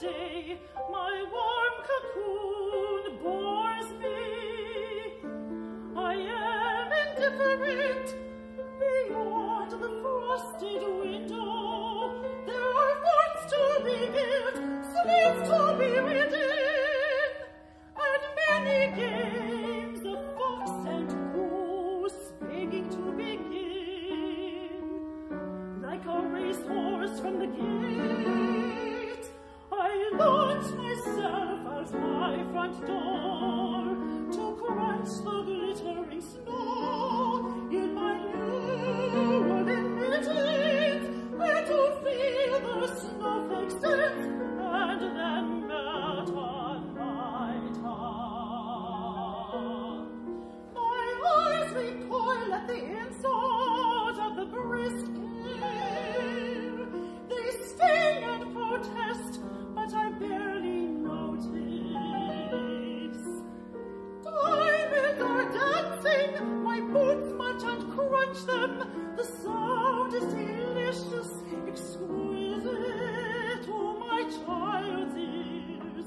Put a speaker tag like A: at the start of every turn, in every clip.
A: day, my warm cocoon bores me. I am indifferent beyond the frosted launch myself out my front door to crunch the glittering snow in my new mittens and to feel the and then melt. My eyes recoil at the the sound is delicious, exquisite, oh my child's ears.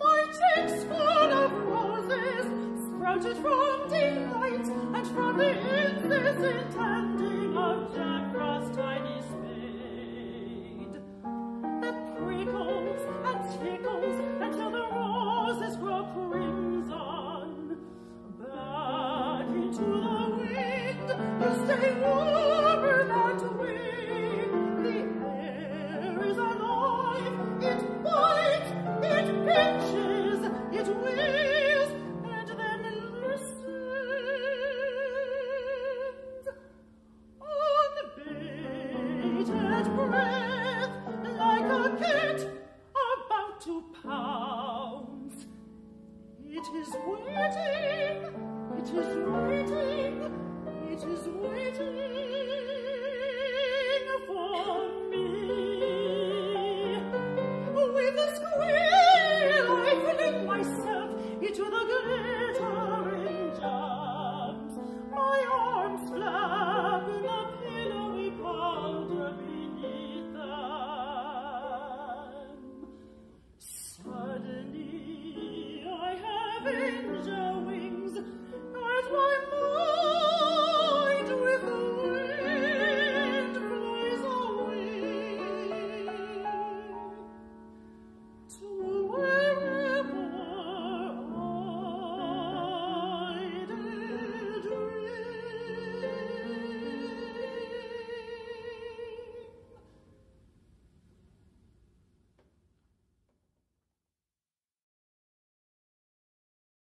A: My cheeks full of roses, sprouted from delight, and from the incessant tending of Jack Frost tiny spade, that prickles and tickles It is waiting, it is waiting, it is waiting. one more.